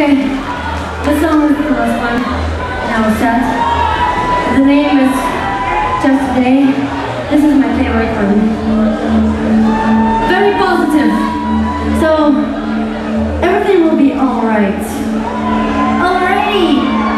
Okay, this song is the last one in our set. The name is Just a Day. This is my favorite one. Very positive. So, everything will be alright. Alrighty!